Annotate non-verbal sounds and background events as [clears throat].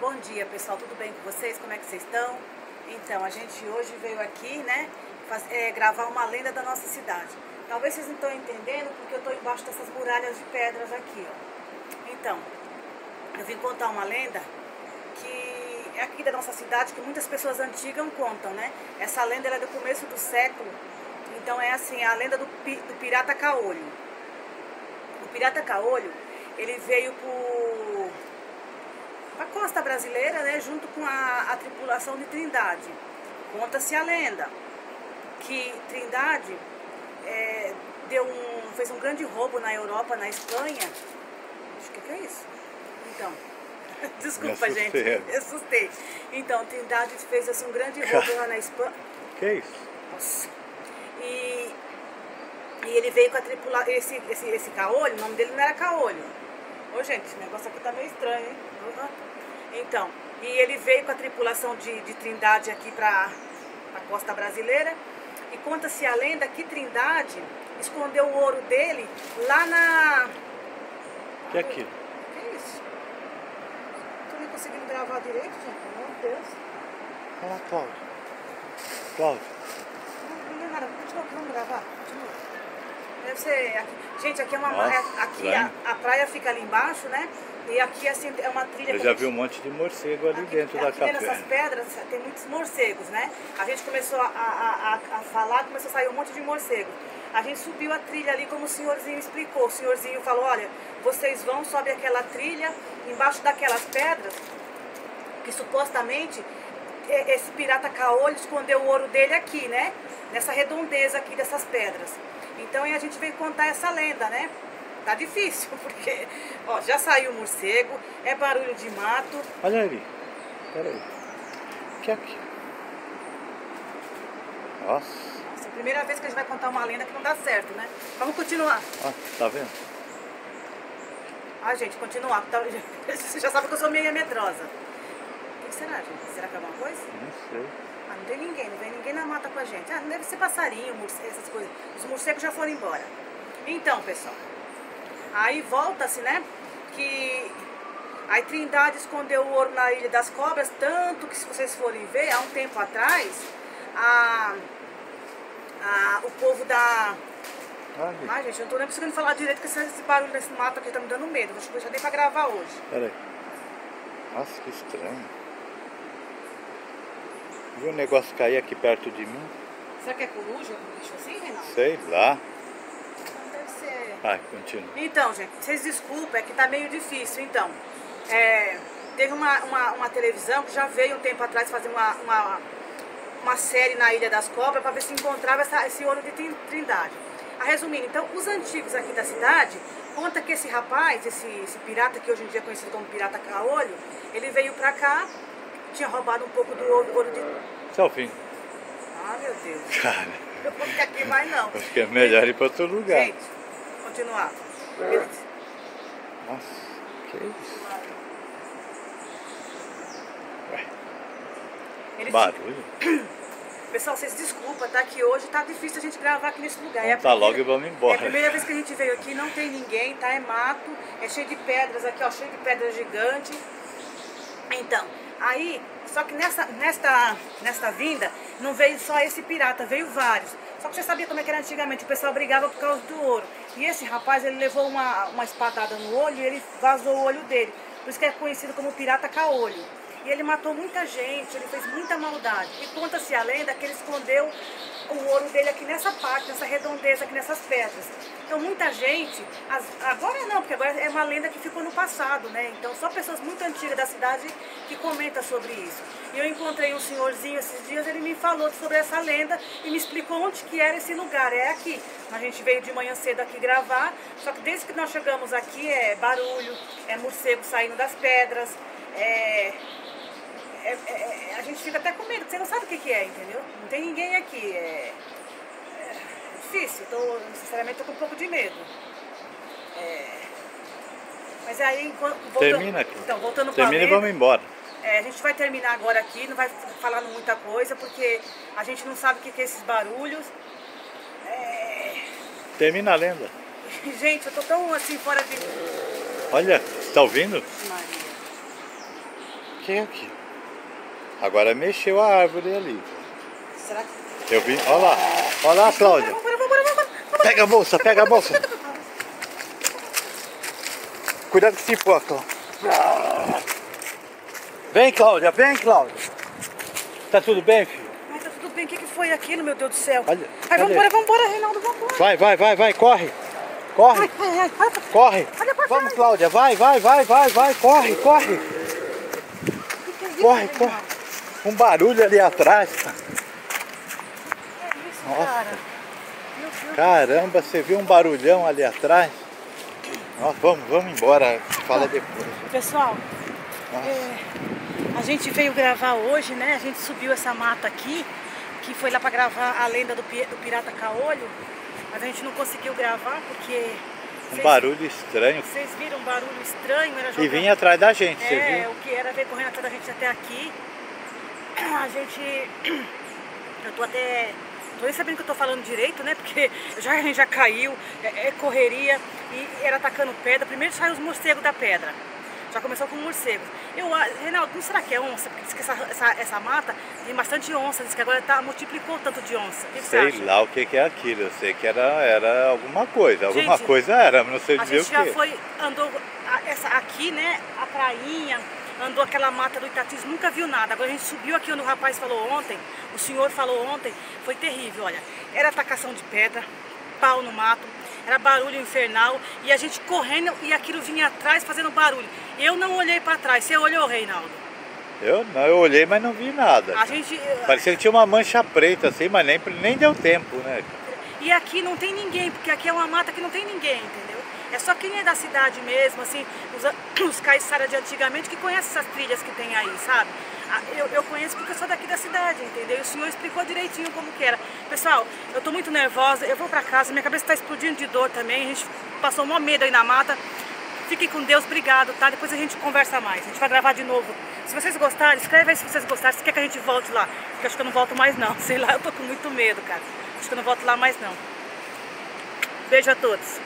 Bom dia pessoal, tudo bem com vocês? Como é que vocês estão? Então, a gente hoje veio aqui, né, faz, é, gravar uma lenda da nossa cidade. Talvez vocês não estão entendendo porque eu estou embaixo dessas muralhas de pedras aqui, ó. Então, eu vim contar uma lenda que é aqui da nossa cidade, que muitas pessoas antigas contam, né? Essa lenda é do começo do século, então é assim, a lenda do, do pirata Caolho. O pirata Caolho, ele veio por a costa brasileira, né, junto com a, a tripulação de Trindade. Conta-se a lenda que Trindade é, deu um, fez um grande roubo na Europa, na Espanha. Acho que, que é isso. Então, [laughs] desculpa, gente, eu assustei. Então, Trindade fez assim, um grande [laughs] roubo lá na Espanha. Que é isso? Nossa. E, e ele veio com a tripulação, esse, esse, esse caolho, o nome dele não era caolho. Ô gente, esse negócio aqui tá meio estranho, hein? Uhum. Então, e ele veio com a tripulação de, de Trindade aqui para a costa brasileira. E conta-se a lenda que Trindade escondeu o ouro dele lá na. Que é aquilo? Que é isso? Tô nem conseguindo gravar direito, gente. Meu Deus. Olha lá, Cláudio. Cláudio. Não, não é nada. Continua, vamos gravar. Continua. Deve ser. Aqui. Gente, aqui é uma. Nossa, é, aqui a, a praia fica ali embaixo, né? E aqui assim, é uma trilha... Eu já vi um monte de morcego ali aqui, dentro aqui da caverna. caverna. nessas pedras tem muitos morcegos, né? A gente começou a, a, a, a, falar, começou a sair um monte de morcego. A gente subiu a trilha ali como o senhorzinho explicou. O senhorzinho falou, olha, vocês vão, sobe aquela trilha, embaixo daquelas pedras, que supostamente esse pirata caolho escondeu o ouro dele aqui, né? Nessa redondeza aqui dessas pedras. Então a gente veio contar essa lenda, né? Tá difícil, [laughs] porque ó, já saiu o morcego, é barulho de mato. Olha ali. Pera aí. Que é aqui? Nossa. Nossa, primeira vez que a gente vai contar uma lenda que não dá certo, né? Vamos continuar. Ó, tá vendo? Ah, gente, continuar. Tá, [laughs] você já sabe que eu sou meio medrosa. O que será, gente? Será que é alguma coisa? Não sei. Ah, não tem ninguém, não vem ninguém na mata com a gente. Ah, não deve ser passarinho, morcego, essas coisas. Os morcegos já foram embora. Então, pessoal, Aí volta-se, né? Que a Trindade escondeu o ouro na Ilha das Cobras, tanto que se vocês forem ver, há um tempo atrás, a, a, o povo da... Ai, gente, eu não tô nem conseguindo falar direito, porque esse barulho desse mato aqui tá me dando medo. Vou deixar nem pra gravar hoje. Pera aí. Nossa, que estranho. Viu um negócio cair aqui perto de mim? Será que é coruja, um bicho assim, Renato? Sei lá. Vai, continua. Então, gente, vocês desculpem, é que tá meio difícil. Então, é, teve uma, uma, uma, televisão que já veio um tempo atrás fazer uma, uma, uma série na Ilha das Cobras para ver se encontrava essa, esse ouro de Trindade. A resumindo, então, os antigos aqui da cidade conta que esse rapaz, esse, esse pirata que hoje em dia é conhecido como Pirata Caolho, ele veio pra cá, tinha roubado um pouco do ouro, ouro de... Selfie. Ah, meu Deus. Cara. Eu vou ficar aqui mais não. Acho que é melhor ir para outro lugar. Gente, continuar. Nossa, que isso? Ué. Ele Barulho? [coughs] Pessoal, vocês desculpem, tá? Que hoje tá difícil a gente gravar aqui nesse lugar. É tá primeira, logo e vamos embora. É a primeira vez que a gente veio aqui, não tem ninguém, tá? É mato, é cheio de pedras aqui, ó, cheio de pedras gigantes. Então, aí, só que nessa, nesta, nesta vinda, não veio só esse pirata, veio vários. Só que você sabia como é que era antigamente, o pessoal brigava por causa do ouro. E esse rapaz, ele levou uma, uma espadada no olho e ele vazou o olho dele. Por isso que é conhecido como pirata caolho. E ele matou muita gente, ele fez muita maldade. E conta-se a lenda que ele escondeu o ouro dele aqui nessa parte, nessa redondeza, aqui nessas pedras. Então muita gente, agora não, porque agora é uma lenda que ficou no passado, né? Então só pessoas muito antigas da cidade que comentam sobre isso. E eu encontrei um senhorzinho esses dias, ele me falou sobre essa lenda e me explicou onde que era esse lugar, é aqui. A gente veio de manhã cedo aqui gravar, só que desde que nós chegamos aqui é barulho, é morcego saindo das pedras, é é, é, é, a gente fica até com medo, você não sabe o que, que é, entendeu? Não tem ninguém aqui. É, é difícil, tô, sinceramente estou com um pouco de medo. É, mas aí, voltando, Termina aqui. Então, voltando Termina e vamos embora. É, a gente vai terminar agora aqui, não vai falar muita coisa, porque a gente não sabe o que, que é esses barulhos. Termina a lenda. [laughs] gente, eu tô tão assim fora de. Olha, tá ouvindo? Maria que é aqui? Agora mexeu a árvore ali. Será que... Eu vi. Olha lá. Olha lá, Cláudia. Pega a bolsa, pega a bolsa. Cuidado com esse Cláudia. Vem, Cláudia, vem, Cláudia. Tá tudo bem, filho? Ai, tá tudo bem. O que, que foi aquilo, meu Deus do céu? Olha, Ai, vamos embora, vamos embora, Reinaldo, vamos embora. Vai, vai, vai, vai, corre. Corre, Ai, ai, ai, ai. corre. Vamos. Cláudia, vai, vai, vai, vai, vai, corre, corre. O que que é Corre, corre. Um barulho ali atrás, é isso, Nossa. cara? Caramba, você viu um barulhão ali atrás? Nossa, vamos, vamos embora. Fala depois. Pessoal, é, a gente veio gravar hoje, né? A gente subiu essa mata aqui, que foi lá pra gravar a lenda do, do Pirata Caolho, mas a gente não conseguiu gravar porque... Um vocês- barulho estranho. Vocês viram um barulho estranho? Era E vinha atrás da gente, você É, viu? o que era ver correndo atrás da gente até aqui. A gente. [clears throat] Eu tô até. Tô nem sabendo que eu tô falando direito, né? Porque [laughs] já, a gente já caiu, é, é correria e era atacando pedra. Primeiro saiu os morcegos da pedra. Já começou com morcegos. Eu, a- Reinaldo, não será que é onça? Porque diz que essa, essa, essa mata tem bastante onça. Diz que agora tá, multiplicou tanto de onça. O que, Sei lá o que, que é aquilo. Eu sei que era, era alguma coisa. Alguma Gente, coisa era, mas não sei A dizer gente o já que. foi, andou a- essa, aqui, né? A prainha, andou aquela mata do Itatis, nunca viu nada. Agora a gente subiu aqui onde o rapaz falou ontem, o senhor falou ontem, foi terrível, olha. Era atacação de pedra, pau no mato, era barulho infernal e a gente correndo e aquilo vinha atrás fazendo barulho. Eu não olhei pra trás, você olhou, Reinaldo? Eu não, eu olhei, mas não vi nada. A gente. Parecia que tinha uma mancha preta assim, mas nem, nem deu tempo, né? E aqui não tem ninguém, porque aqui é uma mata que não tem ninguém, entendeu? É só quem é da cidade mesmo, assim, os, [clears throat] os caiçaras de antigamente que conhece essas trilhas que tem aí, sabe? Ah, Eu, eu conheço porque eu sou daqui da cidade, entendeu? E o senhor explicou direitinho como que era. Pessoal, eu tô muito nervosa, eu vou pra casa, minha cabeça tá explodindo de dor também, a gente passou um medo aí na mata. Fiquem com Deus, obrigado, tá? Depois a gente conversa mais, a gente vai gravar de novo. Se vocês gostarem, escreve aí se vocês gostarem, se quer que a gente volte lá. Porque acho que eu não volto mais não, [laughs] sei lá, eu tô com muito medo, cara. Acho que eu não volto lá mais não. Beijo a todos.